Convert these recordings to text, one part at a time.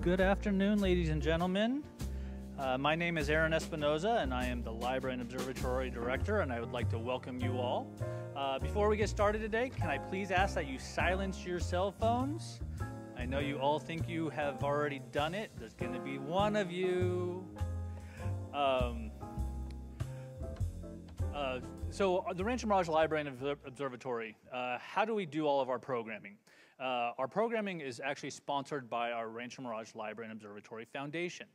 Good afternoon, ladies and gentlemen. Uh, my name is Aaron Espinoza, and I am the Library and Observatory Director, and I would like to welcome you all. Uh, before we get started today, can I please ask that you silence your cell phones? I know you all think you have already done it. There's going to be one of you. Um, uh, so, the Rancho Mirage Library and Observatory, uh, how do we do all of our programming? Uh, our programming is actually sponsored by our Rancho Mirage Library and Observatory Foundation.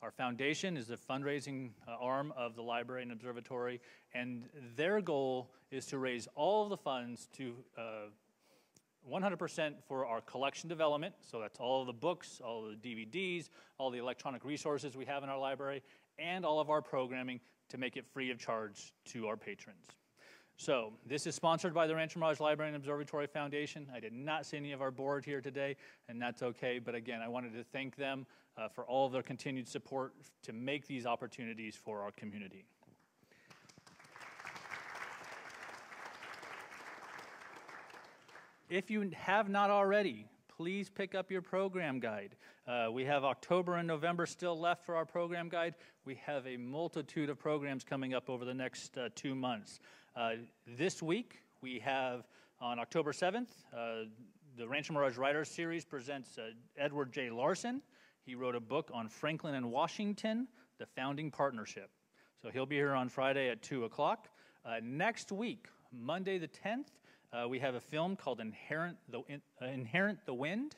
Our foundation is the fundraising uh, arm of the library and observatory, and their goal is to raise all of the funds to 100% uh, for our collection development. So that's all the books, all the DVDs, all the electronic resources we have in our library, and all of our programming to make it free of charge to our patrons. So this is sponsored by the Rancho Mirage Library and Observatory Foundation. I did not see any of our board here today, and that's okay. But again, I wanted to thank them uh, for all of their continued support to make these opportunities for our community. If you have not already, please pick up your program guide. Uh, we have October and November still left for our program guide. We have a multitude of programs coming up over the next uh, two months. Uh, this week, we have on October 7th, uh, the Rancho Mirage Writers Series presents uh, Edward J. Larson. He wrote a book on Franklin and Washington, the founding partnership. So he'll be here on Friday at 2 o'clock. Uh, next week, Monday the 10th, uh, we have a film called Inherit the, Inherit the Wind.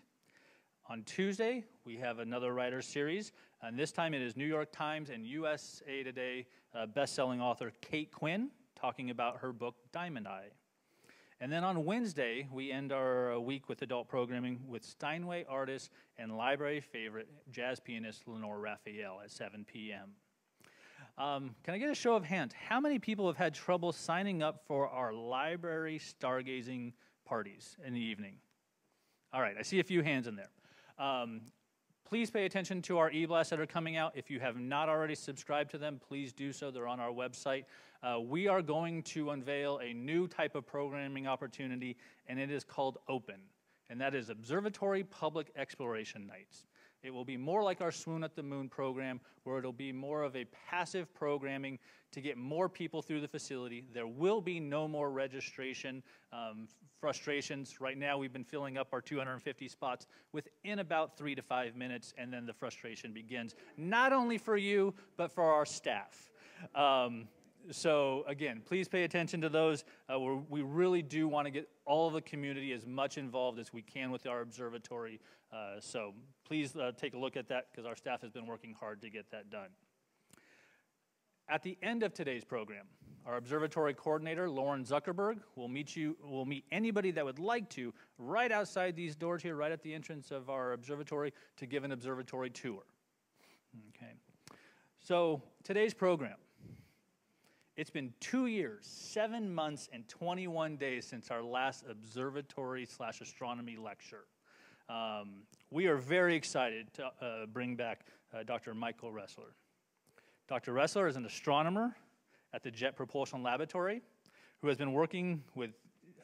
On Tuesday, we have another writer series, and this time it is New York Times and USA Today uh, best-selling author Kate Quinn talking about her book Diamond Eye. And then on Wednesday, we end our uh, week with adult programming with Steinway artist and library favorite jazz pianist Lenore Raphael at 7 p.m. Um, can I get a show of hands? How many people have had trouble signing up for our library stargazing parties in the evening? All right, I see a few hands in there. Um, please pay attention to our e-blasts that are coming out. If you have not already subscribed to them, please do so. They're on our website. Uh, we are going to unveil a new type of programming opportunity, and it is called Open, and that is Observatory Public Exploration Nights. It will be more like our Swoon at the Moon program, where it'll be more of a passive programming to get more people through the facility. There will be no more registration um, frustrations. Right now, we've been filling up our 250 spots within about three to five minutes, and then the frustration begins, not only for you, but for our staff. Um, so again, please pay attention to those. Uh, we really do want to get all of the community as much involved as we can with our observatory. Uh, so please uh, take a look at that because our staff has been working hard to get that done. At the end of today's program, our observatory coordinator, Lauren Zuckerberg, will meet you, will meet anybody that would like to right outside these doors here, right at the entrance of our observatory to give an observatory tour. Okay. So today's program, it's been two years, seven months, and 21 days since our last observatory slash astronomy lecture. Um, we are very excited to uh, bring back uh, Dr. Michael Ressler. Dr. Ressler is an astronomer at the Jet Propulsion Laboratory who has been working with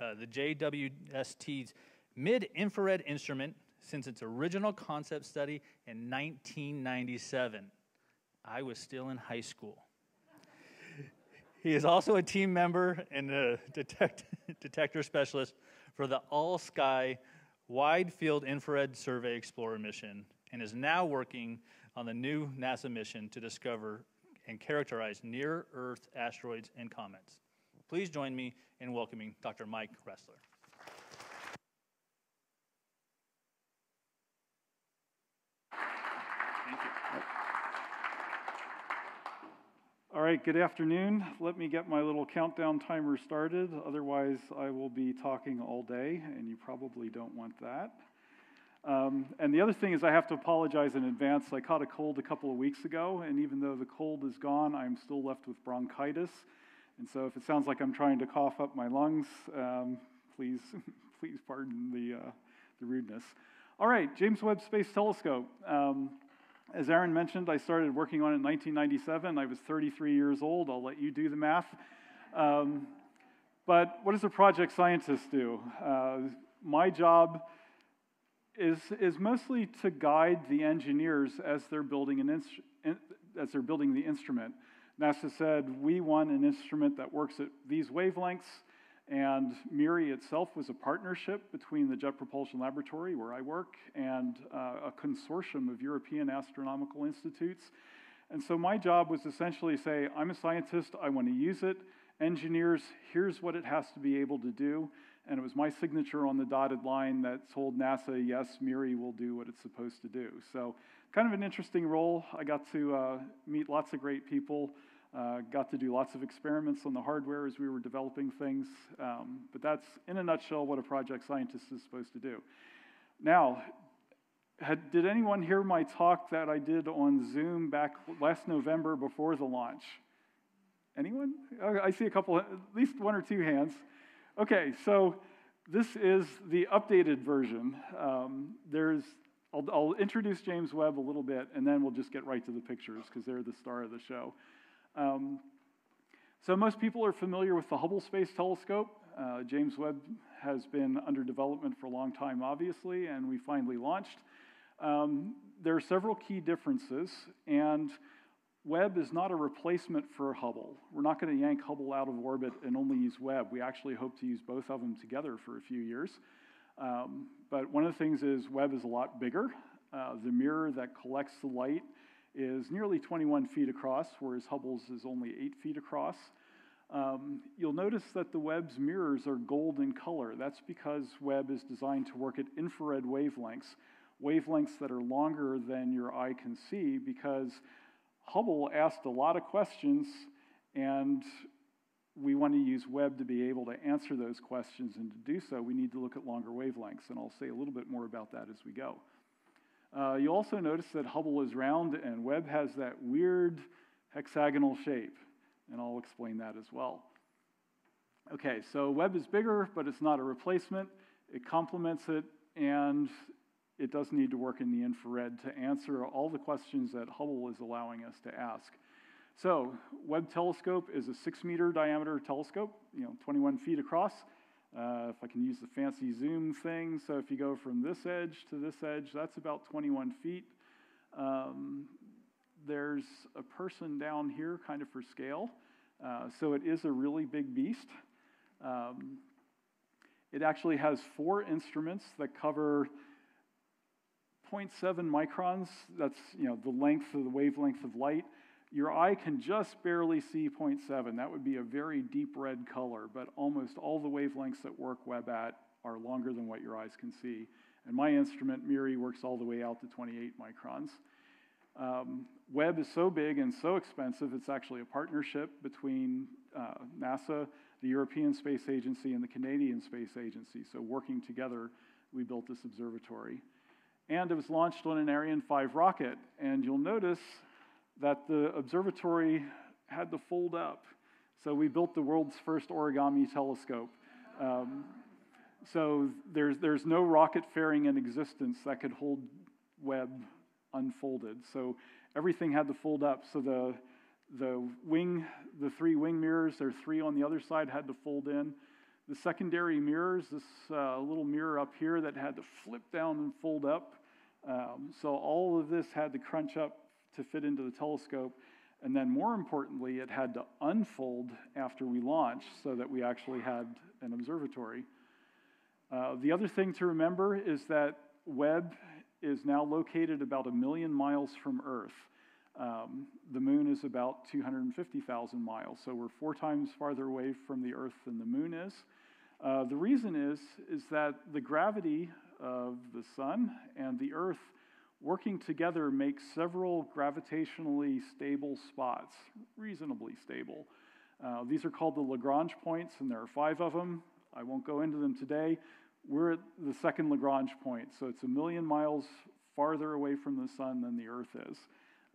uh, the JWST's mid infrared instrument since its original concept study in 1997. I was still in high school. He is also a team member and a detect, detector specialist for the All Sky Wide Field Infrared Survey Explorer mission and is now working on the new NASA mission to discover and characterize near Earth asteroids and comets. Please join me in welcoming Dr. Mike Ressler. All right, good afternoon. Let me get my little countdown timer started. Otherwise, I will be talking all day, and you probably don't want that. Um, and the other thing is, I have to apologize in advance. I caught a cold a couple of weeks ago, and even though the cold is gone, I'm still left with bronchitis. And so, if it sounds like I'm trying to cough up my lungs, um, please, please pardon the, uh, the rudeness. All right, James Webb Space Telescope. Um, as Aaron mentioned, I started working on it in 1997. I was 33 years old. I'll let you do the math. Um, but what does a project scientist do? Uh, my job is, is mostly to guide the engineers as they're building an in, as they're building the instrument. NASA said we want an instrument that works at these wavelengths, and MIRI itself was a partnership between the Jet Propulsion Laboratory, where I work, and uh, a consortium of European astronomical institutes. And so my job was essentially say, I'm a scientist, I want to use it. Engineers, here's what it has to be able to do. And it was my signature on the dotted line that told NASA, yes, MIRI will do what it's supposed to do. So, kind of an interesting role. I got to uh, meet lots of great people, uh, got to do lots of experiments on the hardware as we were developing things. Um, but that's, in a nutshell, what a project scientist is supposed to do. Now, had, did anyone hear my talk that I did on Zoom back last November before the launch? Anyone? I see a couple, at least one or two hands. Okay, so this is the updated version. Um, there's, I'll, I'll, introduce James Webb a little bit, and then we'll just get right to the pictures because they're the star of the show. Um, so most people are familiar with the Hubble Space Telescope. Uh, James Webb has been under development for a long time, obviously, and we finally launched. Um, there are several key differences, and Webb is not a replacement for Hubble. We're not going to yank Hubble out of orbit and only use Webb. We actually hope to use both of them together for a few years. Um, but one of the things is Webb is a lot bigger. Uh, the mirror that collects the light is nearly 21 feet across, whereas Hubble's is only 8 feet across. Um, you'll notice that the Webb's mirrors are gold in color. That's because Webb is designed to work at infrared wavelengths, wavelengths that are longer than your eye can see because Hubble asked a lot of questions, and we want to use Webb to be able to answer those questions. And to do so, we need to look at longer wavelengths, and I'll say a little bit more about that as we go. Uh, you also notice that Hubble is round, and Webb has that weird hexagonal shape, and I'll explain that as well. Okay, so Webb is bigger, but it's not a replacement. It complements it, and it does need to work in the infrared to answer all the questions that Hubble is allowing us to ask. So, Webb telescope is a six meter diameter telescope, you know, 21 feet across. Uh, if I can use the fancy zoom thing, so if you go from this edge to this edge, that's about 21 feet. Um, there's a person down here, kind of for scale. Uh, so it is a really big beast. Um, it actually has four instruments that cover 0.7 microns, that's you know, the length of the wavelength of light. Your eye can just barely see 0.7. That would be a very deep red color, but almost all the wavelengths that work Webb at are longer than what your eyes can see. And my instrument, MIRI, works all the way out to 28 microns. Um, Webb is so big and so expensive, it's actually a partnership between uh, NASA, the European Space Agency, and the Canadian Space Agency. So, working together, we built this observatory and it was launched on an Ariane 5 rocket. And you'll notice that the observatory had to fold up. So we built the world's first origami telescope. Um, so there's, there's no rocket fairing in existence that could hold Webb unfolded. So everything had to fold up. So the, the wing, the three wing mirrors, there are three on the other side, had to fold in. The secondary mirrors, this uh, little mirror up here that had to flip down and fold up. Um, so all of this had to crunch up to fit into the telescope. And then, more importantly, it had to unfold after we launched so that we actually had an observatory. Uh, the other thing to remember is that Webb is now located about a million miles from Earth. Um, the moon is about 250,000 miles, so we're four times farther away from the Earth than the moon is. Uh, the reason is, is that the gravity of the sun and the earth working together make several gravitationally stable spots, reasonably stable. Uh, these are called the Lagrange points, and there are five of them. I won't go into them today. We're at the second Lagrange point, so it's a million miles farther away from the sun than the Earth is.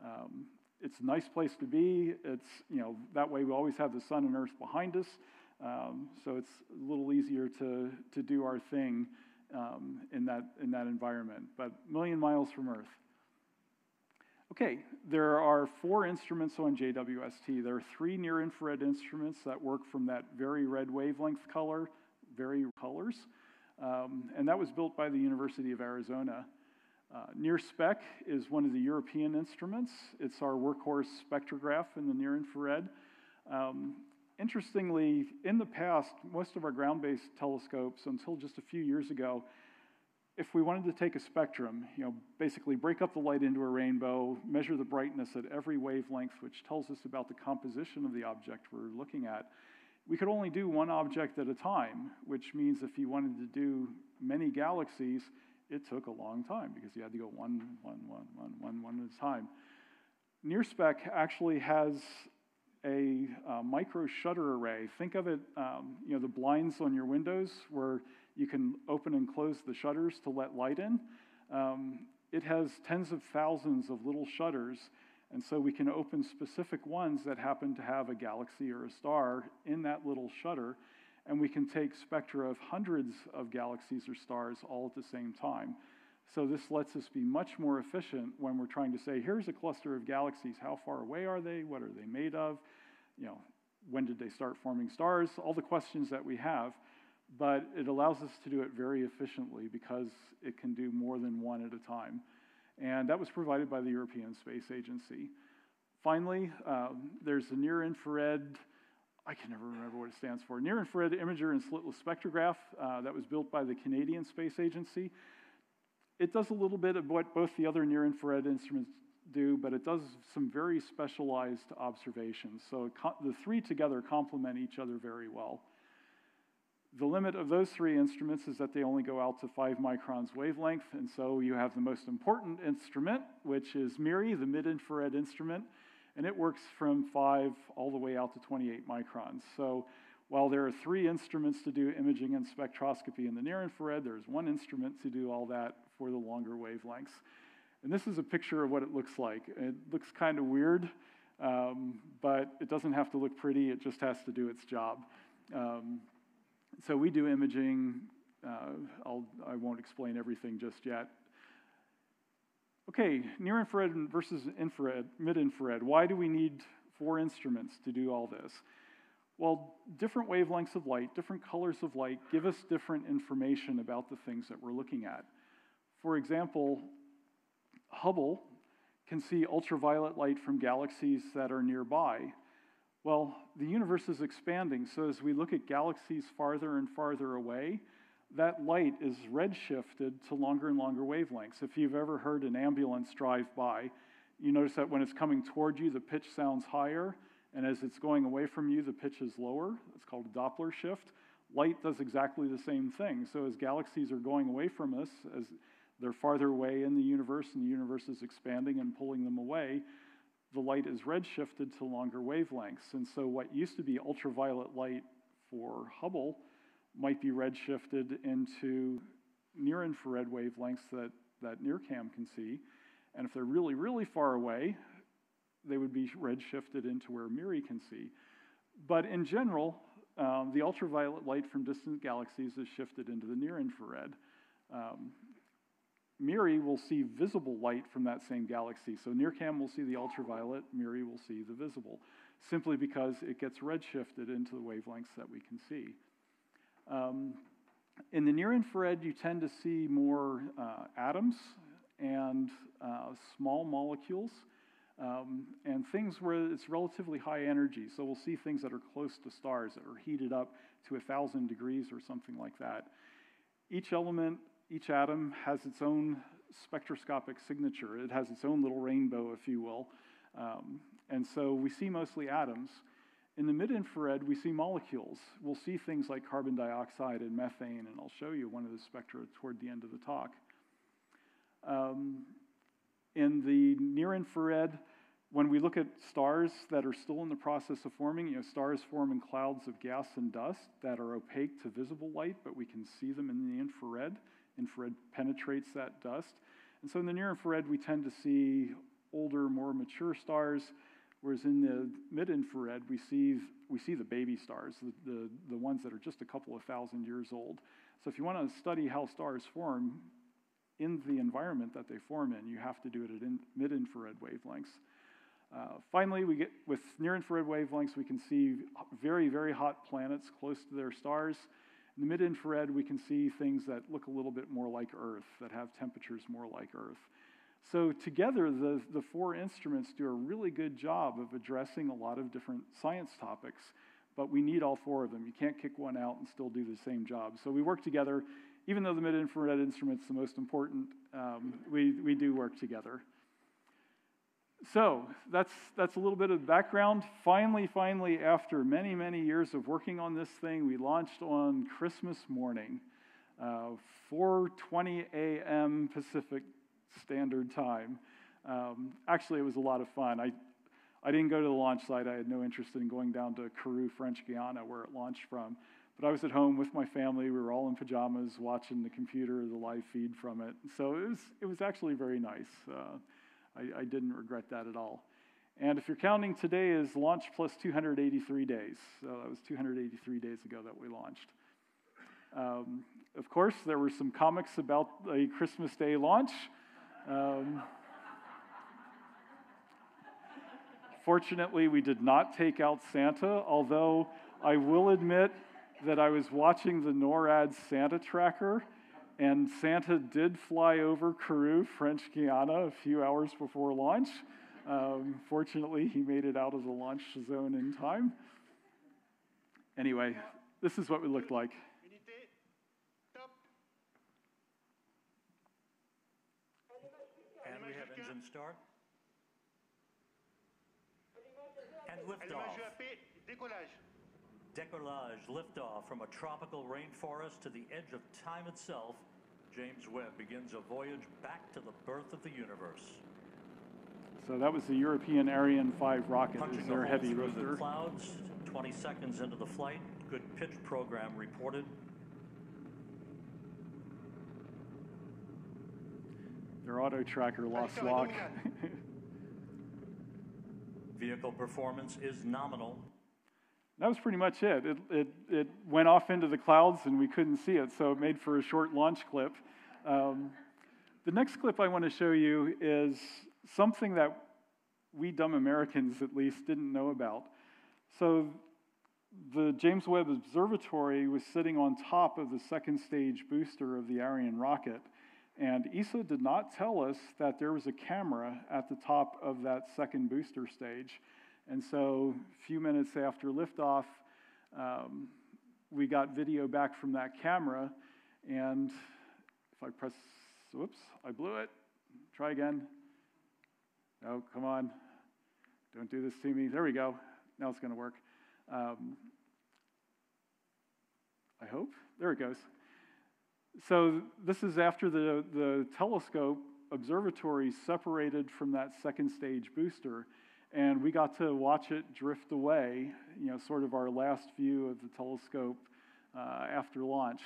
Um, it's a nice place to be. It's, you know, that way we always have the sun and Earth behind us, um, so it's a little easier to, to do our thing um, in, that, in that environment, but million miles from Earth. Okay, there are four instruments on JWST. There are three near infrared instruments that work from that very red wavelength color, very colors. Um, and that was built by the University of Arizona. Uh, NIRSpec is one of the European instruments. It's our workhorse spectrograph in the near infrared. Um, interestingly, in the past, most of our ground based telescopes, until just a few years ago, if we wanted to take a spectrum, you know, basically break up the light into a rainbow, measure the brightness at every wavelength, which tells us about the composition of the object we're looking at, we could only do one object at a time, which means if you wanted to do many galaxies, it took a long time because you had to go one, one, one, one, one, one at a time. NIRSpec actually has a uh, micro shutter array. Think of it, um, you know, the blinds on your windows where you can open and close the shutters to let light in. Um, it has tens of thousands of little shutters, and so we can open specific ones that happen to have a galaxy or a star in that little shutter, and we can take spectra of hundreds of galaxies or stars all at the same time. So this lets us be much more efficient when we're trying to say, here's a cluster of galaxies. How far away are they? What are they made of? You know, when did they start forming stars? All the questions that we have but it allows us to do it very efficiently because it can do more than one at a time. And that was provided by the European Space Agency. Finally, um, there's the near infrared, I can never remember what it stands for, near infrared imager and slitless spectrograph uh, that was built by the Canadian Space Agency. It does a little bit of what both the other near infrared instruments do, but it does some very specialized observations. So the three together complement each other very well. The limit of those three instruments is that they only go out to five microns wavelength, and so you have the most important instrument, which is MIRI, the mid-infrared instrument, and it works from five all the way out to 28 microns. So while there are three instruments to do imaging and spectroscopy in the near infrared, there's one instrument to do all that for the longer wavelengths. And this is a picture of what it looks like. It looks kind of weird, um, but it doesn't have to look pretty, it just has to do its job. Um, so we do imaging. Uh, I'll, I won't explain everything just yet. Okay, near infrared versus infrared, mid infrared. Why do we need four instruments to do all this? Well, different wavelengths of light, different colors of light give us different information about the things that we're looking at. For example, Hubble can see ultraviolet light from galaxies that are nearby. Well, the universe is expanding, so as we look at galaxies farther and farther away, that light is redshifted to longer and longer wavelengths. If you've ever heard an ambulance drive by, you notice that when it's coming toward you, the pitch sounds higher, and as it's going away from you, the pitch is lower. It's called a Doppler shift. Light does exactly the same thing. So as galaxies are going away from us, as they're farther away in the universe, and the universe is expanding and pulling them away, the light is redshifted to longer wavelengths. And so what used to be ultraviolet light for Hubble might be redshifted into near infrared wavelengths that, that NIRCam can see. And if they're really, really far away, they would be redshifted into where MIRI can see. But in general, um, the ultraviolet light from distant galaxies is shifted into the near infrared. Um, MIRI will see visible light from that same galaxy. So NIRCam will see the ultraviolet, MIRI will see the visible, simply because it gets redshifted into the wavelengths that we can see. Um, in the near infrared, you tend to see more uh, atoms and uh, small molecules um, and things where it's relatively high energy. So we'll see things that are close to stars that are heated up to a thousand degrees or something like that. Each element each atom has its own spectroscopic signature. It has its own little rainbow, if you will. Um, and so we see mostly atoms. In the mid infrared, we see molecules. We'll see things like carbon dioxide and methane, and I'll show you one of the spectra toward the end of the talk. Um, in the near infrared, when we look at stars that are still in the process of forming, you know, stars form in clouds of gas and dust that are opaque to visible light, but we can see them in the infrared. Infrared penetrates that dust. And so in the near infrared, we tend to see older, more mature stars, whereas in the mid infrared, we see, we see the baby stars, the, the, the ones that are just a couple of thousand years old. So if you want to study how stars form in the environment that they form in, you have to do it at in, mid infrared wavelengths. Uh, finally, we get with near infrared wavelengths, we can see very, very hot planets close to their stars. In the mid-infrared, we can see things that look a little bit more like Earth, that have temperatures more like Earth. So together, the, the four instruments do a really good job of addressing a lot of different science topics, but we need all four of them. You can't kick one out and still do the same job. So we work together. Even though the mid-infrared instrument's the most important, um, we, we do work together. So that's, that's a little bit of background. Finally, finally, after many, many years of working on this thing, we launched on Christmas morning, uh, 4.20 a.m. Pacific Standard Time. Um, actually, it was a lot of fun. I, I didn't go to the launch site. I had no interest in going down to Kourou, French Guiana, where it launched from. But I was at home with my family. We were all in pajamas watching the computer, the live feed from it. So it was, it was actually very nice. Uh, I, I didn't regret that at all. And if you're counting today is launch plus 283 days, so that was 283 days ago that we launched. Um, of course, there were some comics about a Christmas Day launch. Um, fortunately, we did not take out Santa, although I will admit that I was watching the NORAD Santa tracker, and Santa did fly over Kourou, French Guiana, a few hours before launch. Um, fortunately, he made it out of the launch zone in time. Anyway, this is what we looked like. And we have engine start. And liftoff. Decollage, liftoff from a tropical rainforest to the edge of time itself. James Webb begins a voyage back to the birth of the universe. So that was the European Ariane 5 rocket. Punching their the heavy through lifter. the clouds, 20 seconds into the flight, good pitch program reported. Their auto tracker lost lock. Vehicle performance is nominal. That was pretty much it. it. It, it. went off into the clouds and we couldn't see it, so it made for a short launch clip. Um, the next clip I want to show you is something that we dumb Americans, at least, didn't know about. So, the James Webb Observatory was sitting on top of the second stage booster of the Ariane rocket. And ESA did not tell us that there was a camera at the top of that second booster stage. And so, a few minutes after liftoff, um, we got video back from that camera. And if I press, whoops, I blew it. Try again. No, come on. Don't do this to me. There we go. Now it's going to work. Um, I hope. There it goes. So this is after the, the telescope observatory separated from that second stage booster, and we got to watch it drift away, you know, sort of our last view of the telescope uh, after launch.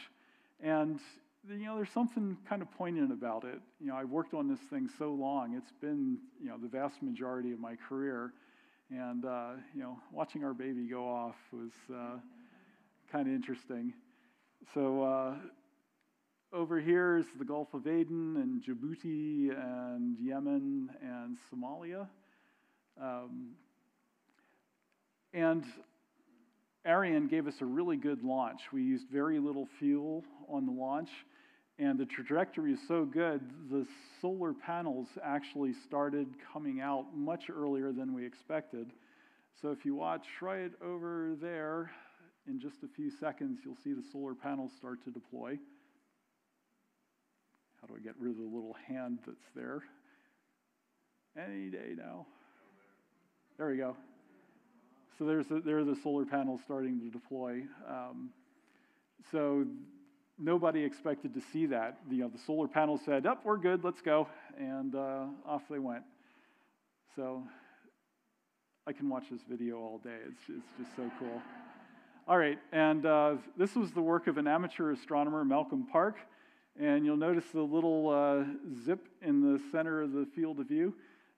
And, you know, there's something kind of poignant about it. You know, I've worked on this thing so long, it's been, you know, the vast majority of my career. And, uh, you know, watching our baby go off was uh, kind of interesting. So, uh, over here is the Gulf of Aden and Djibouti and Yemen and Somalia. Um, and Ariane gave us a really good launch. We used very little fuel on the launch, and the trajectory is so good, the solar panels actually started coming out much earlier than we expected. So if you watch right over there, in just a few seconds, you'll see the solar panels start to deploy. How do I get rid of the little hand that's there? Any day now. There we go. So there's the, there are the solar panels starting to deploy. Um, so nobody expected to see that. You know, the solar panels said, "Up, oh, we're good. Let's go," and uh, off they went. So I can watch this video all day. It's it's just so cool. All right, and uh, this was the work of an amateur astronomer, Malcolm Park. And you'll notice the little uh, zip in the center of the field of view.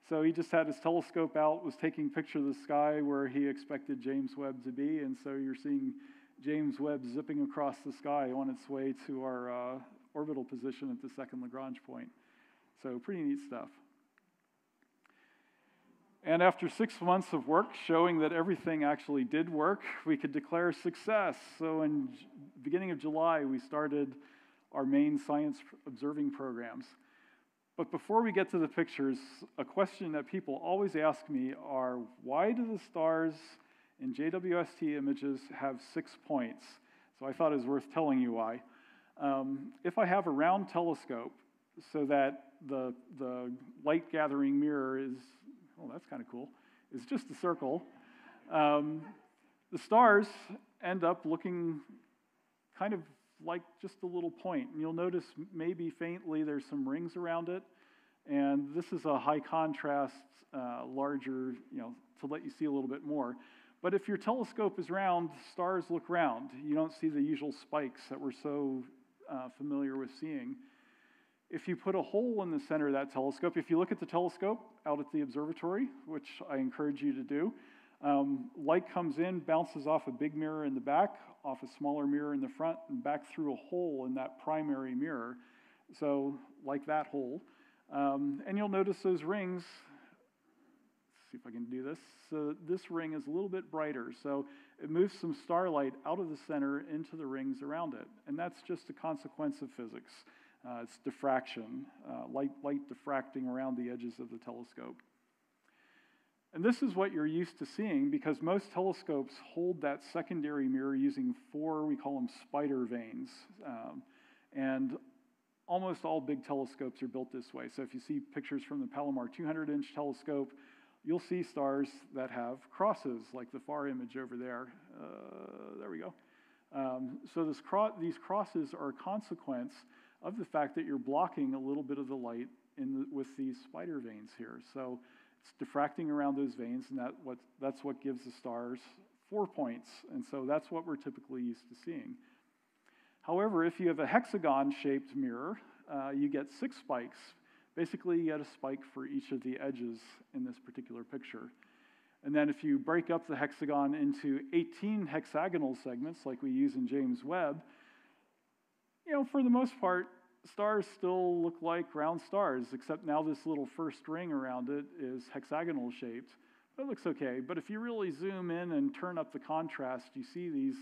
So he just had his telescope out, was taking picture of the sky where he expected James Webb to be. And so you're seeing James Webb zipping across the sky on its way to our uh, orbital position at the second Lagrange point. So pretty neat stuff. And after six months of work showing that everything actually did work, we could declare success. So, in the beginning of July, we started our main science observing programs. But before we get to the pictures, a question that people always ask me are why do the stars in JWST images have six points? So I thought it was worth telling you why. Um, if I have a round telescope so that the, the light gathering mirror is oh, that's kind of cool, is just a circle. Um, the stars end up looking kind of like just a little point. And you'll notice maybe faintly there's some rings around it. And this is a high contrast, uh, larger, you know, to let you see a little bit more. But if your telescope is round, stars look round. You don't see the usual spikes that we're so uh, familiar with seeing. If you put a hole in the center of that telescope, if you look at the telescope out at the observatory, which I encourage you to do, um, light comes in, bounces off a big mirror in the back, off a smaller mirror in the front, and back through a hole in that primary mirror. So, like that hole. Um, and you'll notice those rings. Let's see if I can do this. So, this ring is a little bit brighter. So, it moves some starlight out of the center into the rings around it. And that's just a consequence of physics. Uh, it's diffraction, uh, light, light diffracting around the edges of the telescope. And this is what you're used to seeing because most telescopes hold that secondary mirror using four, we call them spider vanes. Um, and almost all big telescopes are built this way. So if you see pictures from the Palomar 200 inch telescope, you'll see stars that have crosses, like the far image over there. Uh, there we go. Um, so cro- these crosses are a consequence of the fact that you're blocking a little bit of the light the, with these spider vanes here. So it's diffracting around those vanes, and that what, that's what gives the stars four points. And so that's what we're typically used to seeing. However, if you have a hexagon shaped mirror, uh, you get six spikes. Basically, you get a spike for each of the edges in this particular picture. And then if you break up the hexagon into 18 hexagonal segments, like we use in James Webb, you know, for the most part, stars still look like round stars, except now this little first ring around it is hexagonal shaped. That looks okay. But if you really zoom in and turn up the contrast, you see these,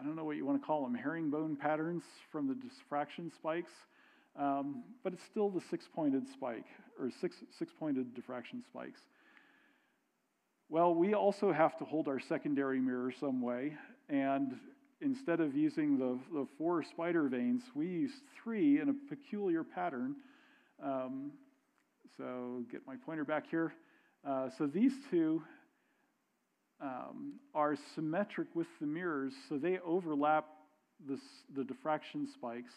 I don't know what you want to call them, herringbone patterns from the diffraction spikes. Um, but it's still the six pointed spike, or six, six pointed diffraction spikes. Well, we also have to hold our secondary mirror some way, and instead of using the, the four spider vanes, we use three in a peculiar pattern. Um, so get my pointer back here. Uh, so these two um, are symmetric with the mirrors, so they overlap this, the diffraction spikes.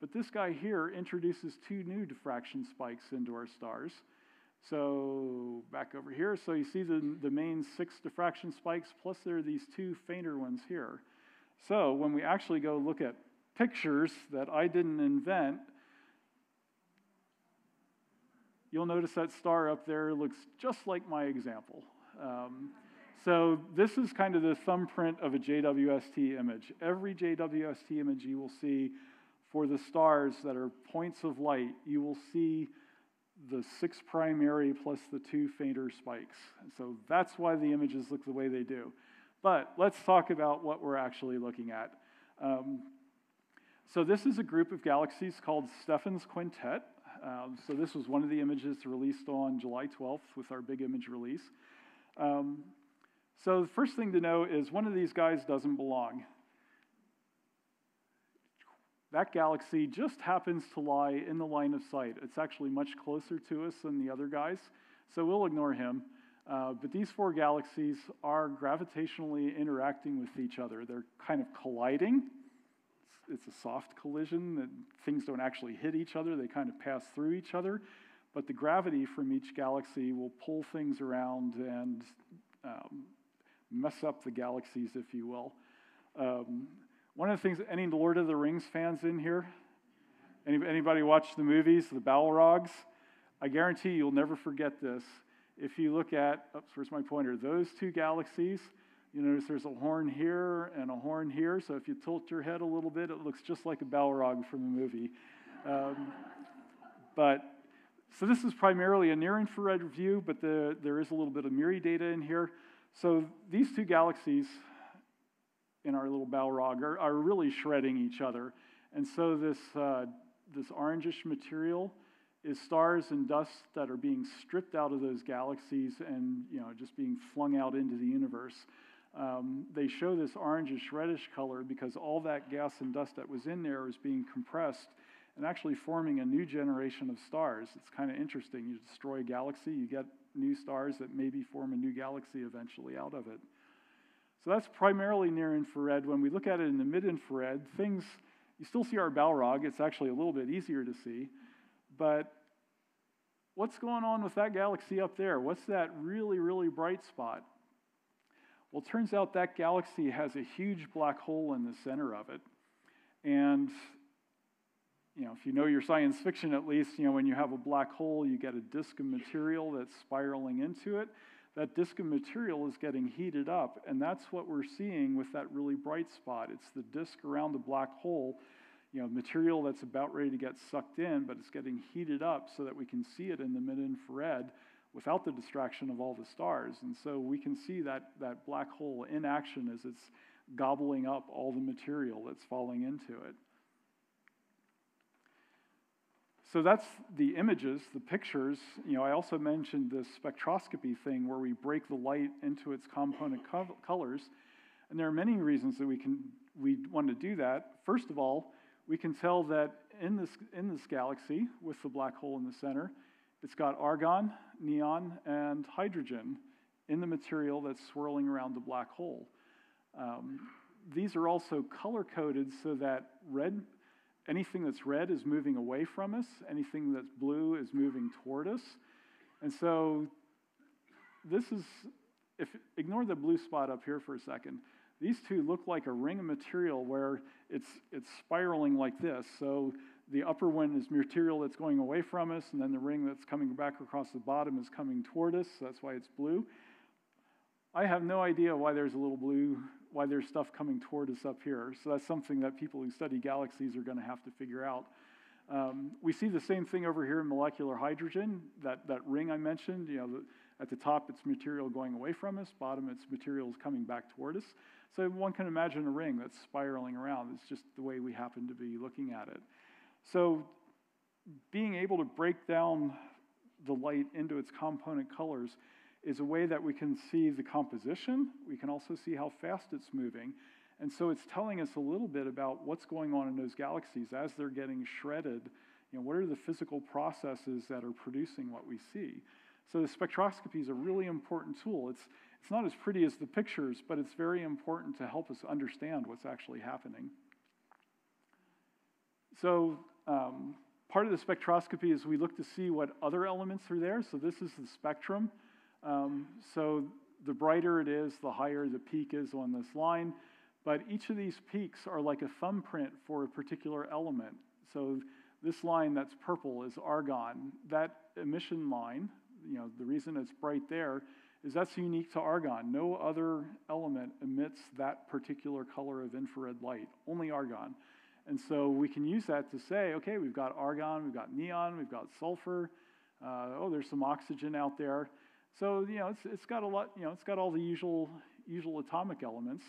But this guy here introduces two new diffraction spikes into our stars. So back over here, so you see the, the main six diffraction spikes, plus there are these two fainter ones here. So when we actually go look at pictures that I didn't invent, you'll notice that star up there looks just like my example. Um, so this is kind of the thumbprint of a JWST image. Every JWST image you will see for the stars that are points of light, you will see the six primary plus the two fainter spikes. So that's why the images look the way they do. But let's talk about what we're actually looking at. Um, so this is a group of galaxies called Stephan's Quintet. Um, so this was one of the images released on July 12th with our big image release. Um, so the first thing to know is one of these guys doesn't belong. That galaxy just happens to lie in the line of sight. It's actually much closer to us than the other guys, so we'll ignore him. Uh, but these four galaxies are gravitationally interacting with each other. They're kind of colliding. It's, it's, a soft collision that things don't actually hit each other, they kind of pass through each other. But the gravity from each galaxy will pull things around and um, mess up the galaxies, if you will. Um, one of the things, any Lord of the Rings fans in here? Any, anybody watch the movies, the Balrogs? I guarantee you'll never forget this if you look at, oops, where's my pointer? Those two galaxies, you notice there's a horn here and a horn here. So if you tilt your head a little bit, it looks just like a Balrog from the movie. Um, but So this is primarily a near-infrared view, but the, there is a little bit of MIRI data in here. So these two galaxies in our little Balrog are, are really shredding each other. And so this, uh, this orangish material is stars and dust that are being stripped out of those galaxies and you know, just being flung out into the universe. Um, they show this orangish reddish color because all that gas and dust that was in there is being compressed and actually forming a new generation of stars. It's kind of interesting. You destroy a galaxy, you get new stars that maybe form a new galaxy eventually out of it. So that's primarily near infrared. When we look at it in the mid infrared, things, you still see our Balrog. It's actually a little bit easier to see. But what's going on with that galaxy up there? What's that really, really bright spot? Well, it turns out that galaxy has a huge black hole in the center of it. And you know, if you know your science fiction at least, you know, when you have a black hole, you get a disk of material that's spiraling into it. That disk of material is getting heated up, and that's what we're seeing with that really bright spot. It's the disk around the black hole, you know, material that's about ready to get sucked in, but it's getting heated up so that we can see it in the mid-infrared without the distraction of all the stars. And so we can see that, that black hole in action as it's gobbling up all the material that's falling into it. So that's the images, the pictures. You know, I also mentioned this spectroscopy thing where we break the light into its component co- colors. And there are many reasons that we can we want to do that. First of all, we can tell that in this in this galaxy with the black hole in the center, it's got argon, neon, and hydrogen in the material that's swirling around the black hole. Um, these are also color coded so that red Anything that's red is moving away from us, anything that's blue is moving toward us. And so this is, if ignore the blue spot up here for a second. These two look like a ring of material where it's, it's spiraling like this. So the upper one is material that's going away from us, and then the ring that's coming back across the bottom is coming toward us. So that's why it's blue. I have no idea why there's a little blue why there's stuff coming toward us up here. So that's something that people who study galaxies are going to have to figure out. Um, we see the same thing over here in molecular hydrogen, that, that ring I mentioned. You know, the, at the top, it's material going away from us. Bottom, it's materials coming back toward us. So one can imagine a ring that's spiraling around. It's just the way we happen to be looking at it. So being able to break down the light into its component colors is a way that we can see the composition. We can also see how fast it's moving. And so it's telling us a little bit about what's going on in those galaxies as they're getting shredded. You know, what are the physical processes that are producing what we see? So the spectroscopy is a really important tool. It's, it's not as pretty as the pictures, but it's very important to help us understand what's actually happening. So um, part of the spectroscopy is we look to see what other elements are there. So this is the spectrum. Um, so the brighter it is, the higher the peak is on this line. But each of these peaks are like a thumbprint for a particular element. So this line that's purple is argon. That emission line, you know, the reason it's bright there is that's unique to argon. No other element emits that particular color of infrared light, only argon. And so we can use that to say, okay, we've got argon, we've got neon, we've got sulfur. Uh, oh, there's some oxygen out there. So, you know, it's, it's got a lot, you know, it's got all the usual, usual atomic elements.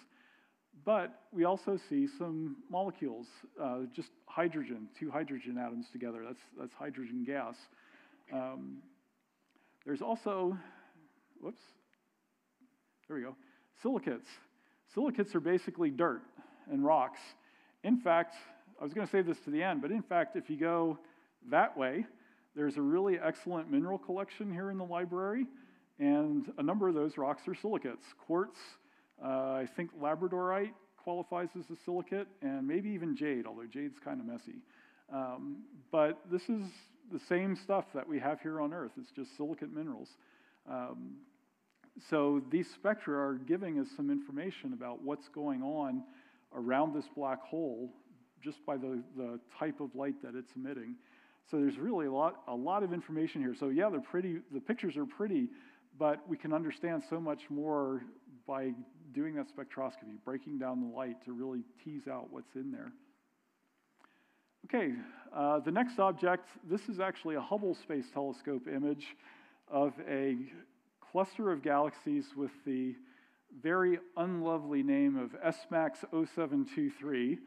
But we also see some molecules, uh, just hydrogen, two hydrogen atoms together. That's, that's hydrogen gas. Um, there's also, whoops, there we go, silicates. Silicates are basically dirt and rocks. In fact, I was going to say this to the end, but in fact, if you go that way, there's a really excellent mineral collection here in the library. And a number of those rocks are silicates. Quartz, uh, I think labradorite qualifies as a silicate, and maybe even jade, although jade's kind of messy. Um, but this is the same stuff that we have here on Earth. It's just silicate minerals. Um, so these spectra are giving us some information about what's going on around this black hole just by the, the type of light that it's emitting. So there's really a lot, a lot of information here. So yeah, they're pretty, the pictures are pretty, but we can understand so much more by doing that spectroscopy, breaking down the light to really tease out what's in there. Okay, uh, the next object, this is actually a Hubble Space Telescope image of a cluster of galaxies with the very unlovely name of SMACS 0723.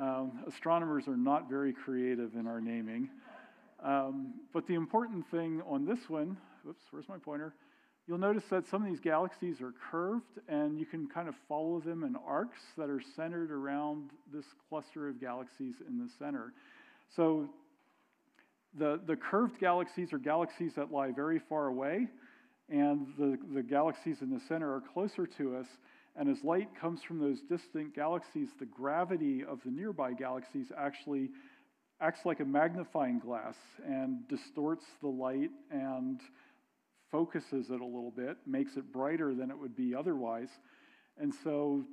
Um, astronomers are not very creative in our naming. Um, but the important thing on this one, whoops, where's my pointer? You'll notice that some of these galaxies are curved, and you can kind of follow them in arcs that are centered around this cluster of galaxies in the center. So the, the curved galaxies are galaxies that lie very far away, and the, the galaxies in the center are closer to us. And as light comes from those distant galaxies, the gravity of the nearby galaxies actually acts like a magnifying glass and distorts the light and focuses it a little bit, makes it brighter than it would be otherwise. And so,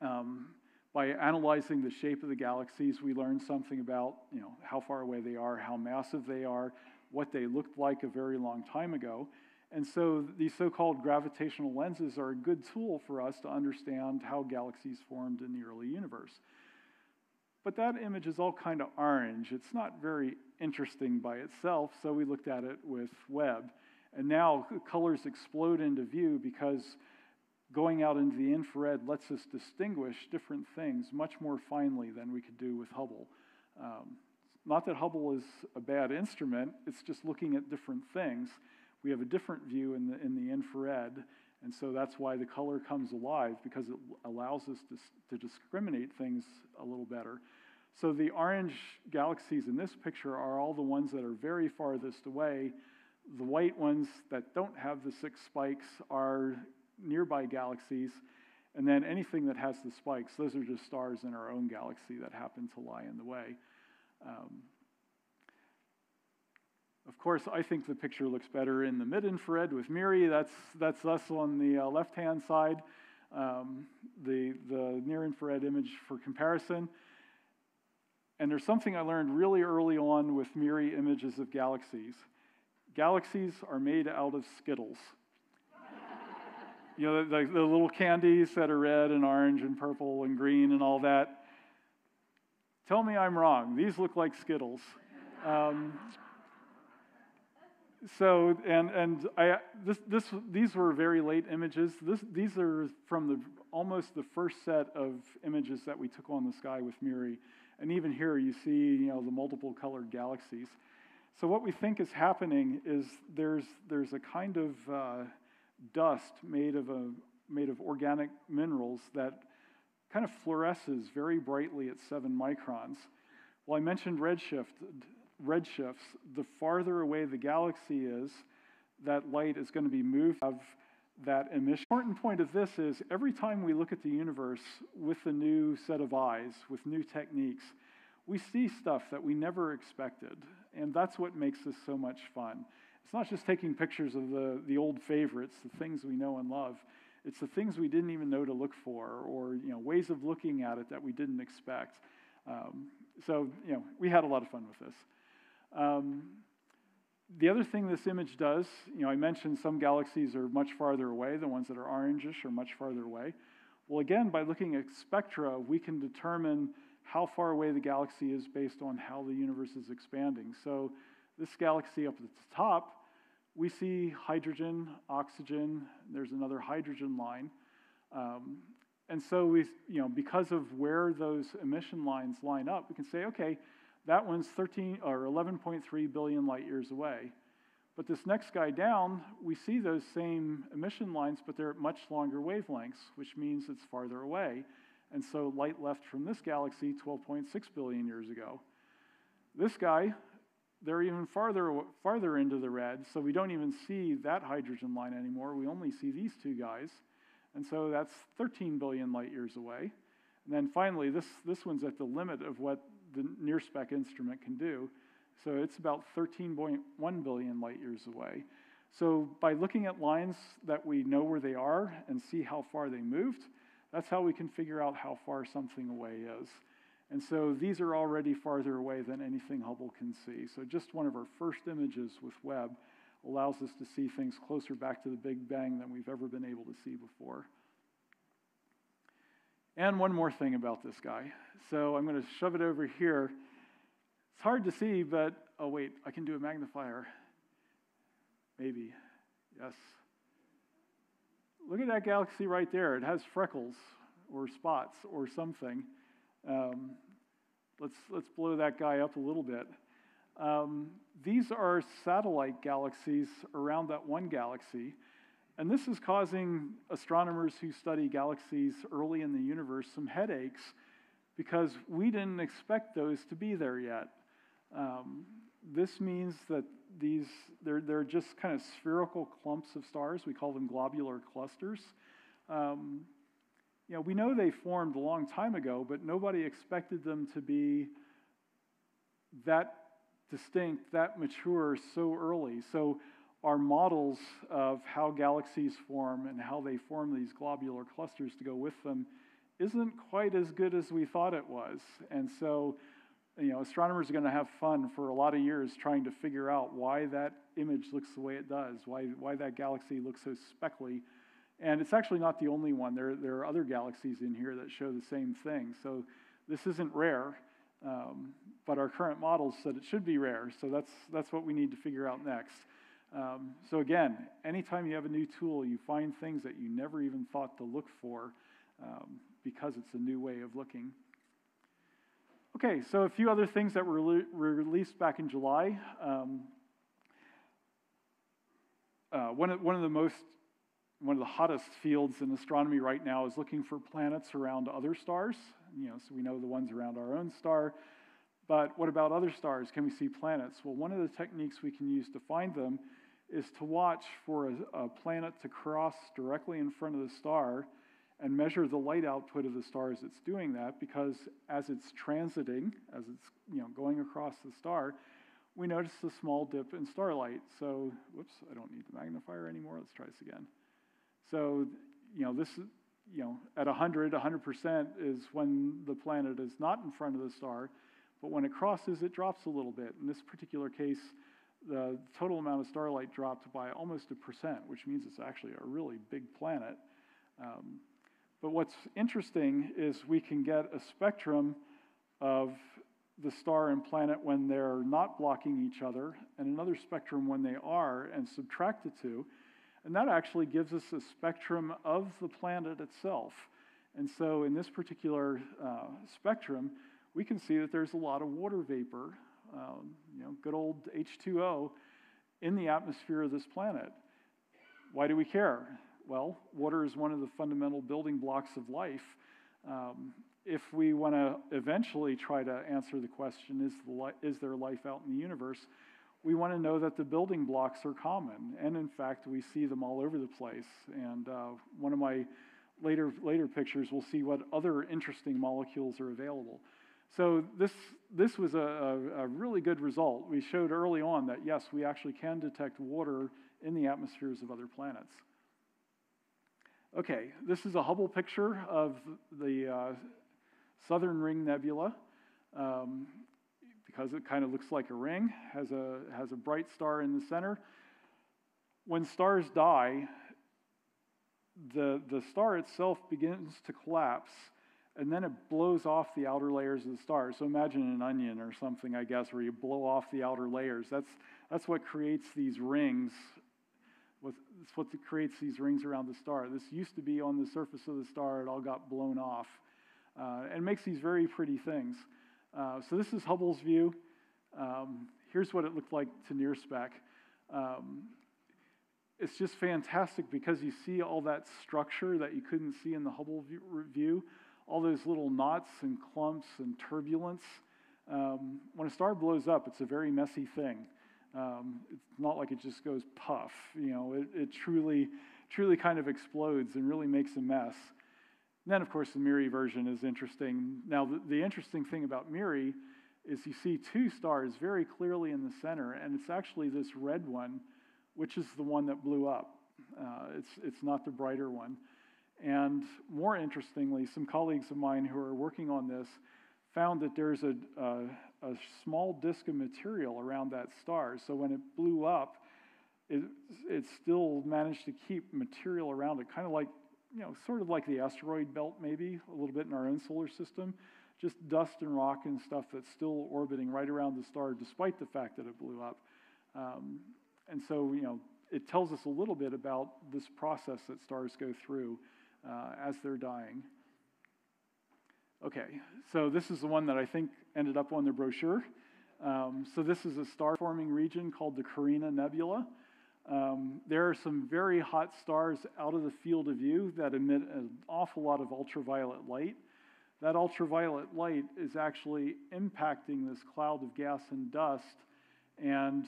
um, by analyzing the shape of the galaxies, we learn something about you know, how far away they are, how massive they are, what they looked like a very long time ago. And so these so called gravitational lenses are a good tool for us to understand how galaxies formed in the early universe. But that image is all kind of orange. It's not very interesting by itself, so we looked at it with Webb. And now colors explode into view because going out into the infrared lets us distinguish different things much more finely than we could do with Hubble. Um, not that Hubble is a bad instrument, it's just looking at different things. We have a different view in the, in the infrared, and so that's why the color comes alive because it allows us to, to discriminate things a little better. So the orange galaxies in this picture are all the ones that are very farthest away. The white ones that don't have the six spikes are nearby galaxies. And then anything that has the spikes, those are just stars in our own galaxy that happen to lie in the way. Um, of course, I think the picture looks better in the mid infrared with MIRI. That's, that's us on the uh, left hand side, um, the, the near infrared image for comparison. And there's something I learned really early on with MIRI images of galaxies. Galaxies are made out of Skittles. you know, the, the, little candies that are red and orange and purple and green and all that. Tell me I'm wrong. These look like Skittles. Um, so and and I this this these were very late images. This these are from the almost the first set of images that we took on the sky with MIRI, and even here you see you know the multiple colored galaxies. So what we think is happening is there's there's a kind of uh, dust made of a made of organic minerals that kind of fluoresces very brightly at seven microns. Well, I mentioned redshift redshifts, the farther away the galaxy is, that light is going to be moved of that emission. The important point of this is every time we look at the universe with a new set of eyes, with new techniques, we see stuff that we never expected. And that's what makes this so much fun. It's not just taking pictures of the, the old favorites, the things we know and love. It's the things we didn't even know to look for, or you know, ways of looking at it that we didn't expect. Um, so, you know, we had a lot of fun with this. Um, the other thing this image does, you know, I mentioned some galaxies are much farther away, the ones that are orangish are much farther away. Well, again, by looking at spectra, we can determine how far away the galaxy is based on how the universe is expanding. So, this galaxy up at the top, we see hydrogen, oxygen, there's another hydrogen line. Um, and so, we, you know, because of where those emission lines line up, we can say, okay, that one's 13 or 11.3 billion light years away. But this next guy down, we see those same emission lines, but they're at much longer wavelengths, which means it's farther away. And so light left from this galaxy 12.6 billion years ago. This guy, they're even farther, farther into the red, so we don't even see that hydrogen line anymore. We only see these two guys. And so that's 13 billion light years away. And then finally, this, this one's at the limit of what the NIRSpec instrument can do. So it's about 13.1 billion light years away. So by looking at lines that we know where they are and see how far they moved, that's how we can figure out how far something away is. And so these are already farther away than anything Hubble can see. So just one of our first images with Webb allows us to see things closer back to the Big Bang than we've ever been able to see before. And one more thing about this guy. So I'm going to shove it over here. It's hard to see, but oh, wait, I can do a magnifier. Maybe. Yes. Look at that galaxy right there. It has freckles or spots or something. Um, let's, let's blow that guy up a little bit. Um, these are satellite galaxies around that one galaxy. And this is causing astronomers who study galaxies early in the universe some headaches because we didn't expect those to be there yet. Um, this means that these, they're, they're just kind of spherical clumps of stars. We call them globular clusters. Um, you know, we know they formed a long time ago, but nobody expected them to be that distinct, that mature so early. So our models of how galaxies form and how they form these globular clusters to go with them isn't quite as good as we thought it was. And so, you know, astronomers are going to have fun for a lot of years trying to figure out why that image looks the way it does, why, why that galaxy looks so speckly. And it's actually not the only one. There, there are other galaxies in here that show the same thing. So this isn't rare, um, but our current models said it should be rare. So that's, that's what we need to figure out next. Um, so again, anytime you have a new tool, you find things that you never even thought to look for um, because it's a new way of looking. Okay, so a few other things that were re- released back in July. Um, uh, one, of, one of the most, one of the hottest fields in astronomy right now is looking for planets around other stars. You know, so we know the ones around our own star. But what about other stars? Can we see planets? Well, one of the techniques we can use to find them is to watch for a, a, planet to cross directly in front of the star and measure the light output of the star as it's doing that because as it's transiting, as it's you know going across the star, we notice a small dip in starlight. So, whoops, I don't need the magnifier anymore. Let's try this again. So, you know, this is you know, at 100, 100% is when the planet is not in front of the star, but when it crosses, it drops a little bit. In this particular case, the total amount of starlight dropped by almost a percent, which means it's actually a really big planet. Um, but what's interesting is we can get a spectrum of the star and planet when they're not blocking each other, and another spectrum when they are, and subtract the two. And that actually gives us a spectrum of the planet itself. And so in this particular uh, spectrum, we can see that there's a lot of water vapor um, you know, good old H2O in the atmosphere of this planet. Why do we care? Well, water is one of the fundamental building blocks of life. Um, if we want to eventually try to answer the question, is, the is there life out in the universe? We want to know that the building blocks are common. And in fact, we see them all over the place. And uh, one of my later, later pictures, we'll see what other interesting molecules are available. So this, this was a, a, really good result. We showed early on that, yes, we actually can detect water in the atmospheres of other planets. Okay, this is a Hubble picture of the uh, Southern Ring Nebula. Um, because it kind of looks like a ring, has a, has a bright star in the center. When stars die, the, the star itself begins to collapse and then it blows off the outer layers of the star. So imagine an onion or something, I guess, where you blow off the outer layers. That's, that's what creates these rings. It's what creates these rings around the star. This used to be on the surface of the star, it all got blown off. Uh, and makes these very pretty things. Uh, so this is Hubble's view. Um, here's what it looked like to NIRSpec. Um, it's just fantastic because you see all that structure that you couldn't see in the Hubble view all those little knots and clumps and turbulence. Um, when a star blows up, it's a very messy thing. Um, it's not like it just goes puff. You know, it, it truly, truly kind of explodes and really makes a mess. And then, of course, the MIRI version is interesting. Now, the, the interesting thing about MIRI is you see two stars very clearly in the center, and it's actually this red one, which is the one that blew up. Uh, it's, it's not the brighter one. And more interestingly, some colleagues of mine who are working on this found that there's a, a, a small disk of material around that star. So when it blew up, it, it still managed to keep material around it, kind of like, you know, sort of like the asteroid belt, maybe, a little bit in our own solar system. just dust and rock and stuff that's still orbiting right around the star, despite the fact that it blew up. Um, and so, you know, it tells us a little bit about this process that stars go through uh, as they're dying. Okay, so this is the one that I think ended up on the brochure. Um, so this is a star-forming region called the Carina Nebula. Um, there are some very hot stars out of the field of view that emit an awful lot of ultraviolet light. That ultraviolet light is actually impacting this cloud of gas and dust and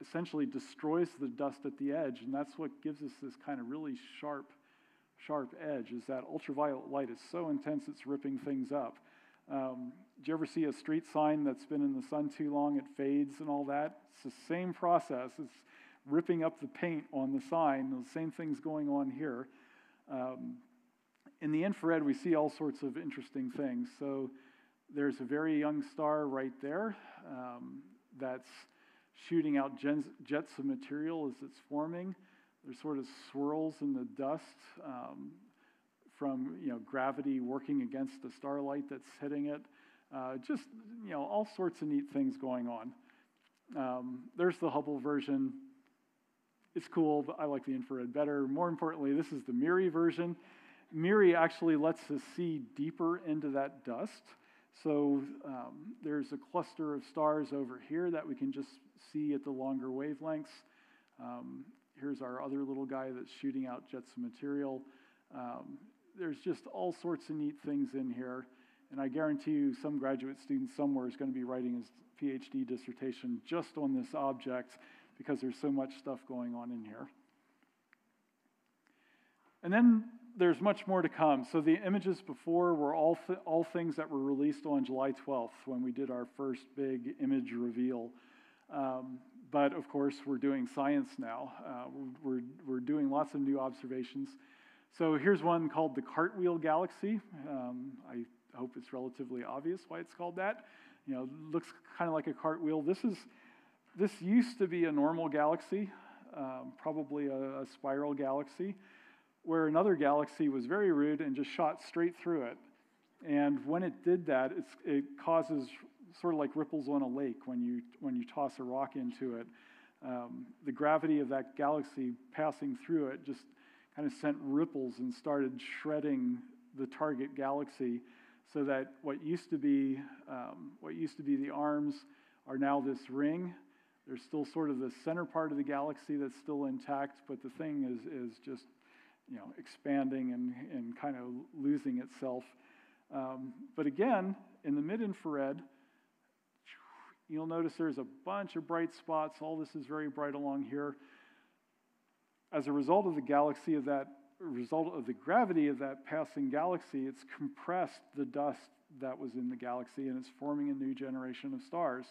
essentially destroys the dust at the edge. And that's what gives us this kind of really sharp, sharp edge, is that ultraviolet light is so intense it's ripping things up. Um, do you ever see a street sign that's been in the sun too long, it fades and all that? It's the same process. It's ripping up the paint on the sign. The same thing's going on here. Um, in the infrared, we see all sorts of interesting things. So there's a very young star right there um, that's shooting out jets of material as it's forming. There's sort of swirls in the dust um, from you know gravity working against the starlight that's hitting it. Uh, just you know all sorts of neat things going on. Um, there's the Hubble version. It's cool, but I like the infrared better. More importantly, this is the MIRI version. MIRI actually lets us see deeper into that dust. So um, there's a cluster of stars over here that we can just see at the longer wavelengths. Um, here's our other little guy that's shooting out jets of material. Um, there's just all sorts of neat things in here. And I guarantee you, some graduate student somewhere is going to be writing his PhD dissertation just on this object because there's so much stuff going on in here. And then there's much more to come. So the images before were all, th- all things that were released on July 12th when we did our first big image reveal. Um, but of course, we're doing science now. Uh, we're, we're doing lots of new observations. So here's one called the Cartwheel Galaxy. Um, I hope it's relatively obvious why it's called that. You know, looks kind of like a cartwheel. This is this used to be a normal galaxy, um, probably a, a spiral galaxy, where another galaxy was very rude and just shot straight through it. And when it did that, it causes sort of like ripples on a lake when you, when you toss a rock into it. Um, the gravity of that galaxy passing through it just kind of sent ripples and started shredding the target galaxy so that what used to be um, what used to be the arms are now this ring there's still sort of the center part of the galaxy that's still intact but the thing is, is just you know expanding and, and kind of losing itself um, but again in the mid-infrared you'll notice there's a bunch of bright spots all this is very bright along here as a result of the galaxy of that result of the gravity of that passing galaxy, it's compressed the dust that was in the galaxy and it's forming a new generation of stars.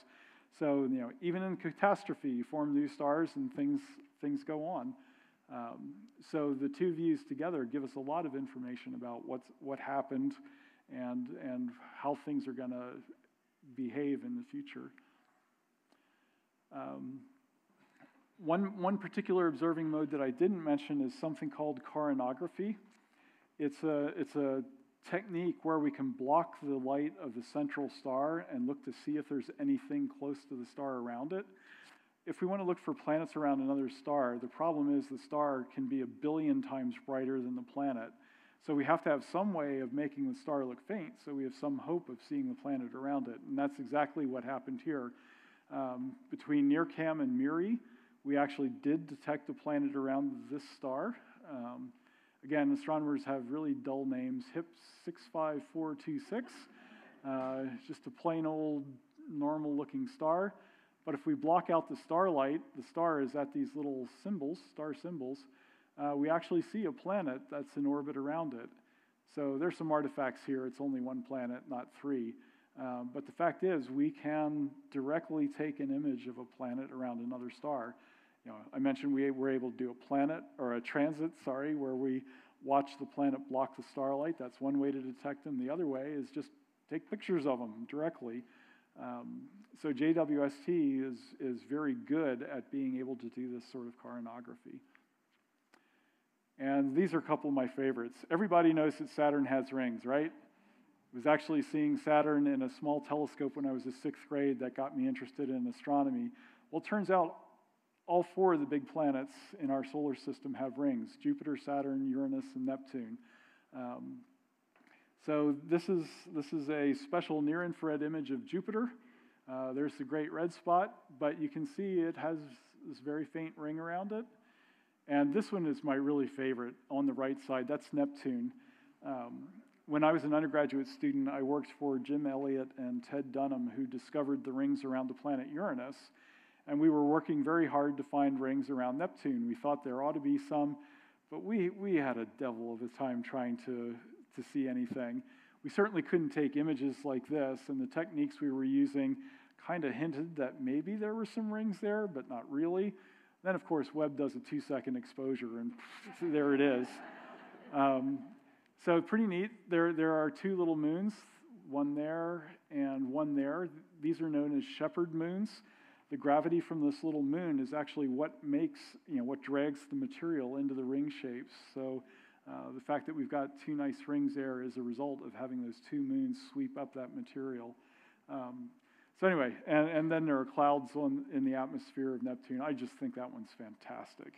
So, you know, even in catastrophe, you form new stars and things, things go on. Um, so the two views together give us a lot of information about what's, what happened and, and how things are going to behave in the future. Um, one, one particular observing mode that I didn't mention is something called coronagraphy. It's a, it's a technique where we can block the light of the central star and look to see if there's anything close to the star around it. If we want to look for planets around another star, the problem is the star can be a billion times brighter than the planet. So we have to have some way of making the star look faint so we have some hope of seeing the planet around it. And that's exactly what happened here. Um, between NIRCam and MIRI, we actually did detect a planet around this star. Um, again, astronomers have really dull names. HIP 65426, uh, just a plain old normal looking star. But if we block out the starlight, the star is at these little symbols, star symbols, uh, we actually see a planet that's in orbit around it. So there's some artifacts here. It's only one planet, not three. Um, but the fact is, we can directly take an image of a planet around another star. You know, I mentioned we were able to do a planet or a transit, sorry, where we watch the planet block the starlight. That's one way to detect them. The other way is just take pictures of them directly. Um, so JWST is, is very good at being able to do this sort of coronagraphy. And these are a couple of my favorites. Everybody knows that Saturn has rings, right? Was actually seeing Saturn in a small telescope when I was in sixth grade that got me interested in astronomy. Well, it turns out all four of the big planets in our solar system have rings Jupiter, Saturn, Uranus, and Neptune. Um, so this is, this is a special near infrared image of Jupiter. Uh, there's the great red spot, but you can see it has this very faint ring around it. And this one is my really favorite on the right side. That's Neptune. Um, when I was an undergraduate student, I worked for Jim Elliott and Ted Dunham, who discovered the rings around the planet Uranus. And we were working very hard to find rings around Neptune. We thought there ought to be some, but we, we had a devil of a time trying to, to see anything. We certainly couldn't take images like this, and the techniques we were using kind of hinted that maybe there were some rings there, but not really. Then, of course, Webb does a two second exposure, and there it is. Um, so, pretty neat. There, there are two little moons, one there and one there. These are known as shepherd moons the gravity from this little moon is actually what makes, you know, what drags the material into the ring shapes. So uh, the fact that we've got two nice rings there is a result of having those two moons sweep up that material. Um, so anyway, and, and then there are clouds on, in the atmosphere of Neptune. I just think that one's fantastic.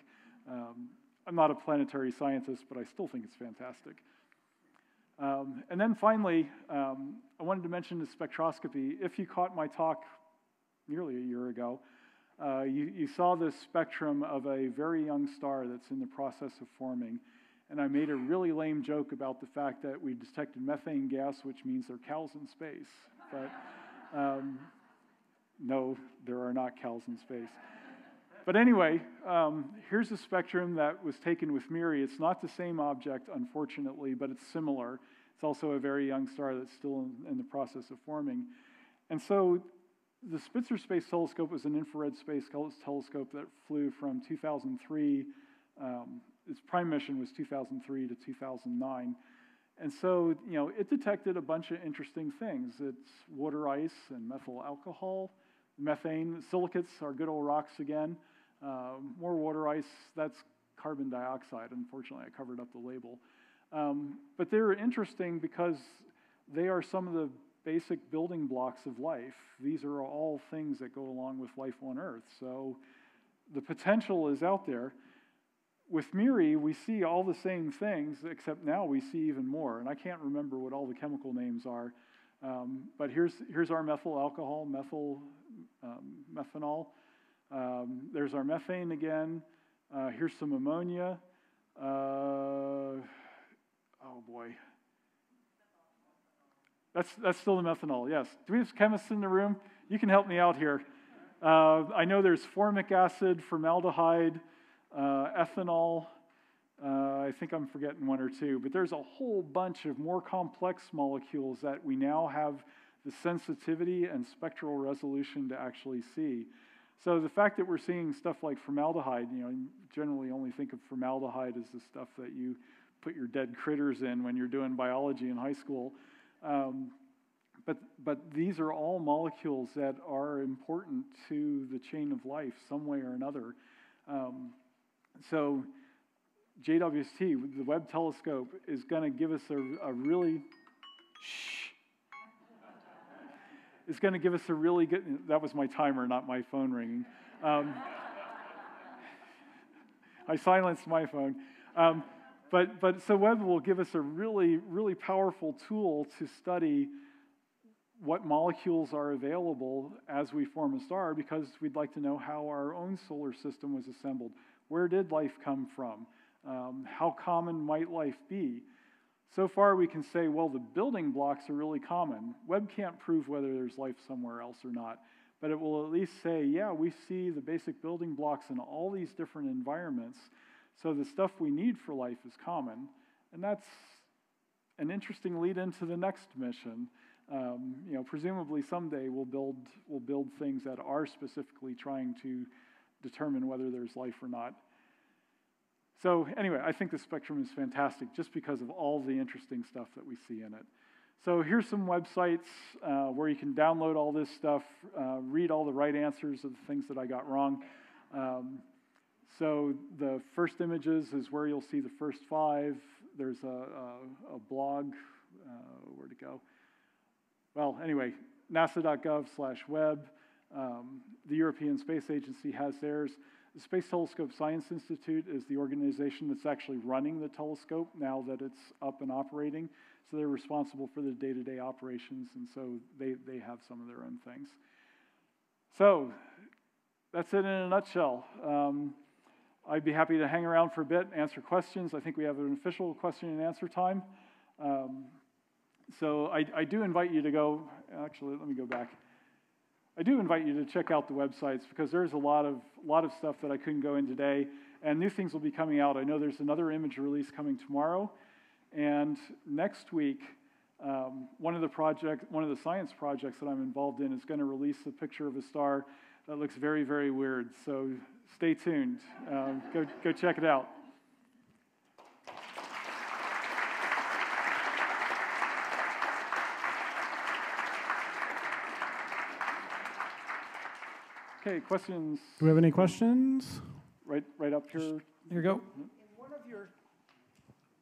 Um, I'm not a planetary scientist, but I still think it's fantastic. Um, and then finally, um, I wanted to mention the spectroscopy. If you caught my talk nearly a year ago, uh, you, you saw this spectrum of a very young star that's in the process of forming. And I made a really lame joke about the fact that we detected methane gas, which means there are cows in space. But um, no, there are not cows in space. But anyway, um, here's a spectrum that was taken with MIRI. It's not the same object, unfortunately, but it's similar. It's also a very young star that's still in, in the process of forming. And so the Spitzer Space Telescope was an infrared space telescope that flew from 2003. Um, its prime mission was 2003 to 2009. And so, you know, it detected a bunch of interesting things. It's water ice and methyl alcohol, methane, silicates are good old rocks again. Uh, more water ice, that's carbon dioxide. Unfortunately, I covered up the label. Um, but they're interesting because they are some of the basic building blocks of life. These are all things that go along with life on Earth. So the potential is out there. With MIRI, we see all the same things, except now we see even more. And I can't remember what all the chemical names are. Um, but here's, here's our methyl alcohol, methyl um, methanol. Um, there's our methane again. Uh, here's some ammonia. Uh, oh boy, that's, that's still the methanol, yes. Do we have chemists in the room? You can help me out here. Uh, I know there's formic acid, formaldehyde, uh, ethanol. Uh, I think I'm forgetting one or two, but there's a whole bunch of more complex molecules that we now have the sensitivity and spectral resolution to actually see. So the fact that we're seeing stuff like formaldehyde, you know, generally only think of formaldehyde as the stuff that you put your dead critters in when you're doing biology in high school. Um, but, but these are all molecules that are important to the chain of life, some way or another. Um, so, JWST, the Webb telescope, is going to give us a, a really shh. It's going to give us a really good. That was my timer, not my phone ringing. Um, I silenced my phone. Um, but, but so Webb will give us a really, really powerful tool to study what molecules are available as we form a star because we'd like to know how our own solar system was assembled. Where did life come from? Um, how common might life be? So far, we can say, well, the building blocks are really common. Webb can't prove whether there's life somewhere else or not, but it will at least say, yeah, we see the basic building blocks in all these different environments. So the stuff we need for life is common, and that's an interesting lead into the next mission. Um, you know, presumably someday we'll build we'll build things that are specifically trying to determine whether there's life or not. So anyway, I think the spectrum is fantastic just because of all the interesting stuff that we see in it. So here's some websites uh, where you can download all this stuff, uh, read all the right answers of the things that I got wrong. Um, so the first images is where you'll see the first five. There's a, a, a blog, uh, where to go? well, anyway, nasa.gov/web. Um, the European Space Agency has theirs. The Space Telescope Science Institute is the organization that's actually running the telescope now that it's up and operating. So they're responsible for the day to day operations, and so they, they have some of their own things. So that's it in a nutshell. Um, I'd be happy to hang around for a bit, answer questions. I think we have an official question and answer time. Um, so I, I do invite you to go, actually, let me go back. I do invite you to check out the websites because there's a lot of, lot of stuff that I couldn't go in today, and new things will be coming out. I know there's another image release coming tomorrow, and next week, um, one of the project, one of the science projects that I'm involved in is going to release a picture of a star that looks very, very weird. So stay tuned. Um, go, go check it out. Okay, questions? Do we have any questions? Right, right up here. Here you go. In one of your,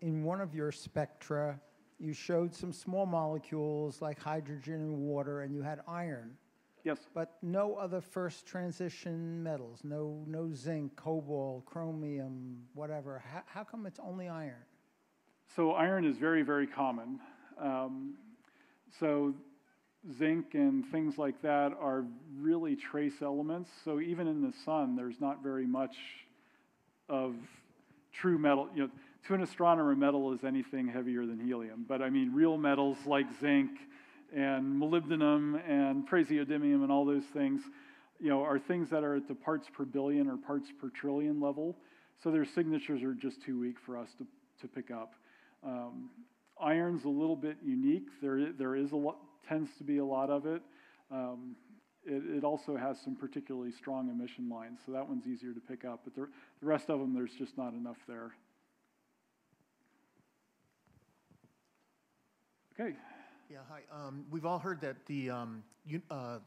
in one of your spectra, you showed some small molecules like hydrogen and water, and you had iron, Yes. but no other first transition metals, no, no zinc, cobalt, chromium, whatever. How, how come it's only iron? So iron is very, very common. Um, so zinc and things like that are really trace elements. So even in the sun, there's not very much of true metal. You know, to an astronomer, metal is anything heavier than helium. But I mean, real metals like zinc and molybdenum and praseodymium and all those things, you know, are things that are at the parts per billion or parts per trillion level. So their signatures are just too weak for us to, to pick up. Um, iron's a little bit unique. There, there is a lot, tends to be a lot of it. Um, it, it, also has some particularly strong emission lines, so that one's easier to pick up. But the, the rest of them, there's just not enough there. Okay. Yeah, hi. Um, we've all heard that the um, uh,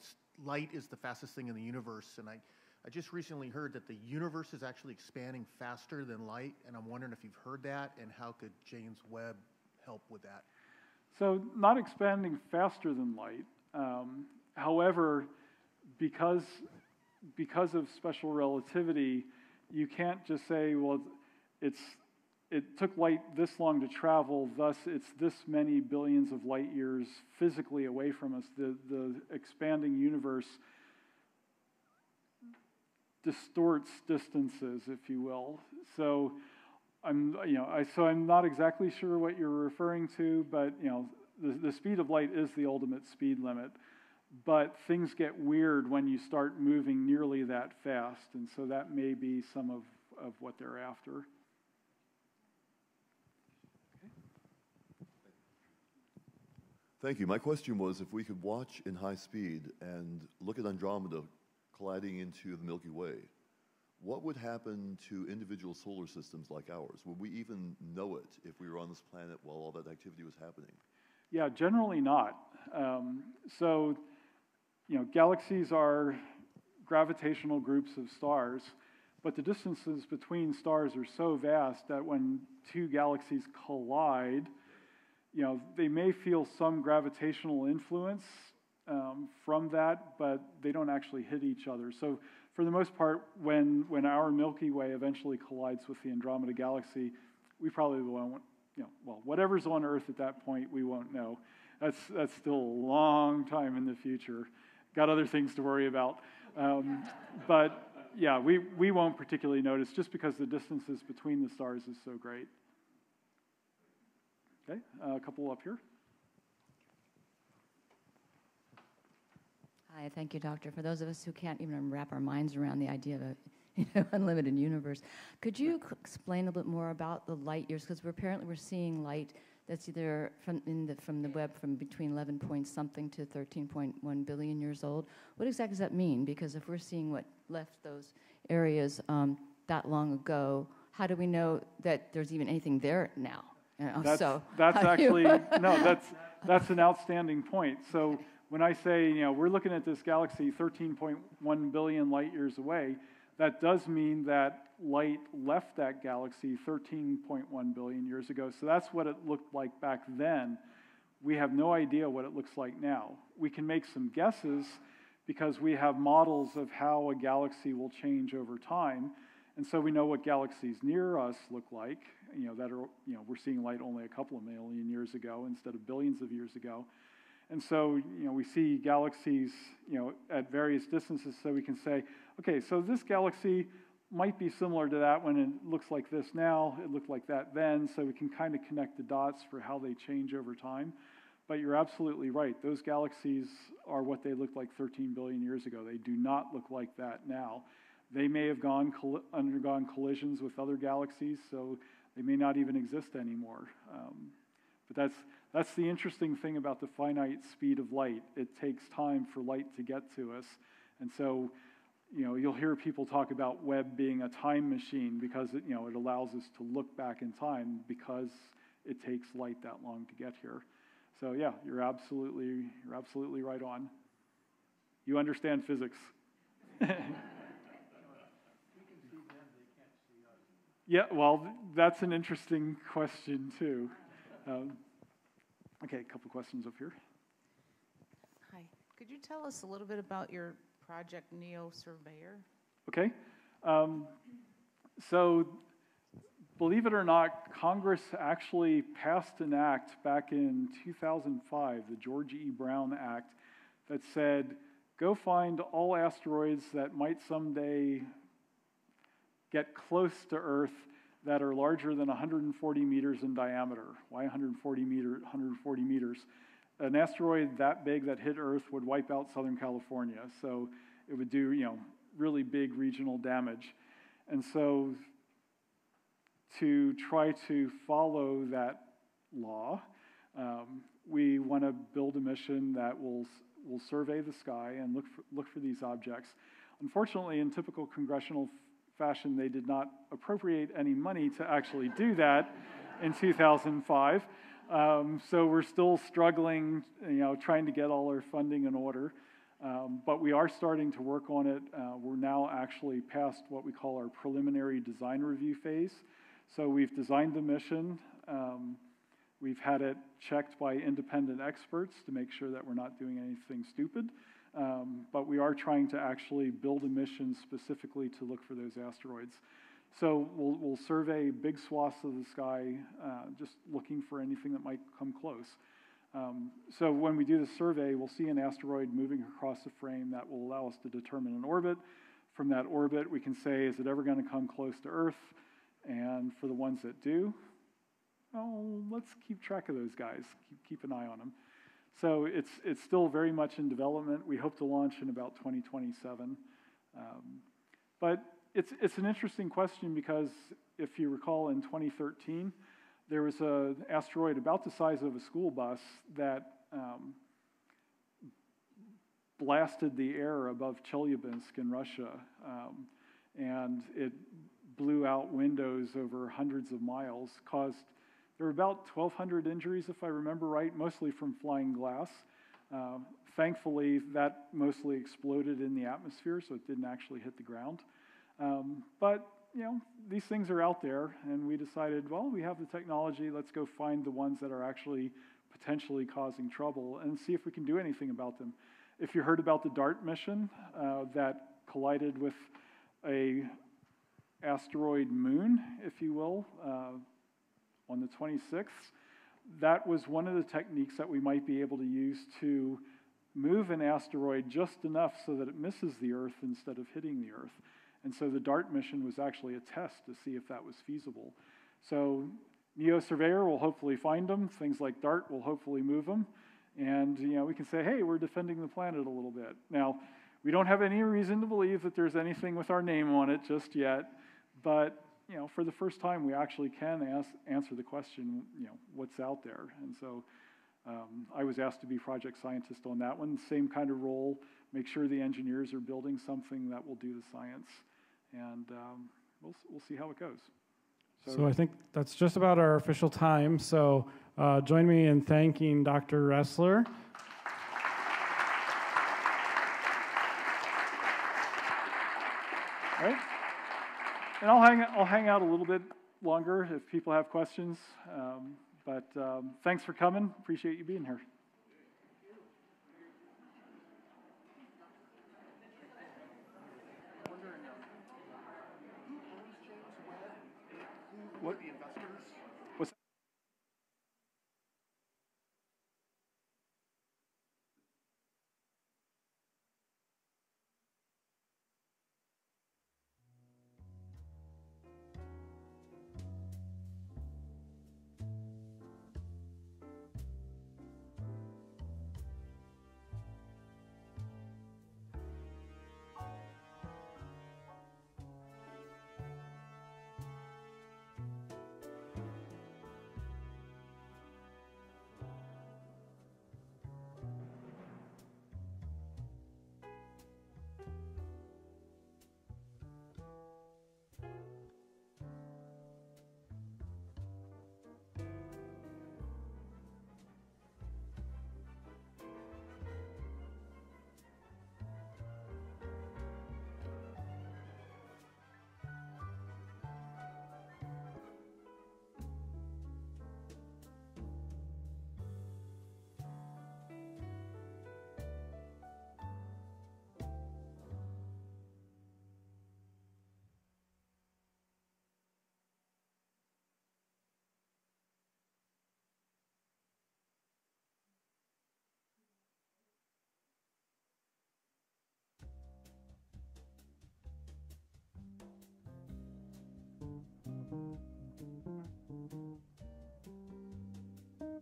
light is the fastest thing in the universe, and I, I just recently heard that the universe is actually expanding faster than light, and I'm wondering if you've heard that, and how could James Webb help with that? So, not expanding faster than light. Um, however, because because of special relativity, you can't just say, well, it's it took light this long to travel, thus it's this many billions of light years physically away from us. The, the expanding universe distorts distances, if you will. So I'm, you know, I, so I'm not exactly sure what you're referring to, but you know, the, the speed of light is the ultimate speed limit. But things get weird when you start moving nearly that fast, and so that may be some of, of what they're after. Thank you. My question was if we could watch in high speed and look at Andromeda colliding into the Milky Way, what would happen to individual solar systems like ours? Would we even know it if we were on this planet while all that activity was happening? Yeah, generally not. Um, so, you know, galaxies are gravitational groups of stars, but the distances between stars are so vast that when two galaxies collide, you know, they may feel some gravitational influence um, from that, but they don't actually hit each other. So, for the most part, when, when our Milky Way eventually collides with the Andromeda Galaxy, we probably won't, you know, well, whatever's on Earth at that point, we won't know. That's, that's still a long time in the future. Got other things to worry about. Um, but yeah, we, we won't particularly notice just because the distances between the stars is so great. Okay, uh, a couple up here. Hi, thank you, Doctor. For those of us who can't even wrap our minds around the idea of a you know, unlimited universe, could you explain a little bit more about the light years? Because we're apparently we're seeing light that's either from in the from the Webb from between 11 point something to 13.1 billion years old. What exactly does that mean? Because if we're seeing what left those areas um, that long ago, how do we know that there's even anything there now? You know, that's, so that's actually no, that's that's an outstanding point. So when I say you know we're looking at this galaxy 13.1 billion light years away, that does mean that light left that galaxy 13.1 billion years ago. So that's what it looked like back then we have no idea what it looks like now. We can make some guesses because we have models of how a galaxy will change over time. And so we know what galaxies near us look like, you know, that are, you know, we're seeing light only a couple of million years ago instead of billions of years ago. And so, you know, we see galaxies, you know, at various distances so we can say, okay, so this galaxy might be similar to that when it looks like this now, it looked like that then, so we can kind of connect the dots for how they change over time. But you're absolutely right. Those galaxies are what they looked like 13 billion years ago. They do not look like that now. They may have gone undergone collisions with other galaxies, so they may not even exist anymore. Um, but that's that's the interesting thing about the finite speed of light. It takes time for light to get to us, and so you know, you'll hear people talk about Webb being a time machine because it, you know, it allows us to look back in time because it takes light that long to get here. So yeah, you're absolutely, you're absolutely right on. You understand physics. yeah, well, that's an interesting question too. Um, okay, a couple questions up here. Hi. Could you tell us a little bit about your Project NEO Surveyor? Okay. Um, so, believe it or not, Congress actually passed an act back in 2005, the George E. Brown Act, that said go find all asteroids that might someday get close to Earth that are larger than 140 meters in diameter. Why 140 meter, 140 meters? an asteroid that big that hit Earth would wipe out Southern California. So it would do, you know, really big regional damage. And so to try to follow that law, um, we want to build a mission that will, will survey the sky and look for, look for these objects. Unfortunately, in typical congressional fashion, they did not appropriate any money to actually do that in 2005. Um, so we're still struggling, you know, trying to get all our funding in order. Um, but we are starting to work on it. Uh, we're now actually past what we call our preliminary design review phase. So we've designed the mission. Um, we've had it checked by independent experts to make sure that we're not doing anything stupid. Um, but we are trying to actually build a mission specifically to look for those asteroids. So we'll, we'll survey big swaths of the sky, uh, just looking for anything that might come close. Um, so when we do the survey, we'll see an asteroid moving across the frame that will allow us to determine an orbit. From that orbit, we can say, is it ever going to come close to Earth? And for the ones that do, oh, let's keep track of those guys, keep, keep an eye on them. So it's, it's still very much in development. We hope to launch in about 2027. Um, but it's, it's an interesting question because if you recall in 2013, there was an asteroid about the size of a school bus that um, blasted the air above Chelyabinsk in Russia. Um, and it blew out windows over hundreds of miles, caused, there were about 1,200 injuries, if I remember right, mostly from flying glass. Uh, thankfully, that mostly exploded in the atmosphere, so it didn't actually hit the ground. Um, but you know, these things are out there, and we decided, well, we have the technology. Let's go find the ones that are actually potentially causing trouble and see if we can do anything about them. If you heard about the DART mission uh, that collided with a asteroid moon, if you will, uh, on the 26th, that was one of the techniques that we might be able to use to move an asteroid just enough so that it misses the Earth instead of hitting the Earth. And so the DART mission was actually a test to see if that was feasible. So NEO Surveyor will hopefully find them. Things like DART will hopefully move them. And you know, we can say, hey, we're defending the planet a little bit. Now, we don't have any reason to believe that there's anything with our name on it just yet, but you know, for the first time, we actually can ask, answer the question, you know, what's out there. And so um, I was asked to be project scientist on that one, same kind of role, make sure the engineers are building something that will do the science and um, we'll, we'll see how it goes. So, so, I think that's just about our official time. So uh, join me in thanking Dr. Ressler. All right. And I'll hang, I'll hang out a little bit longer if people have questions. Um, But um, thanks for coming. Appreciate you being here.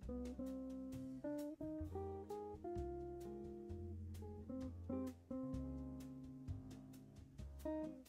Thank you.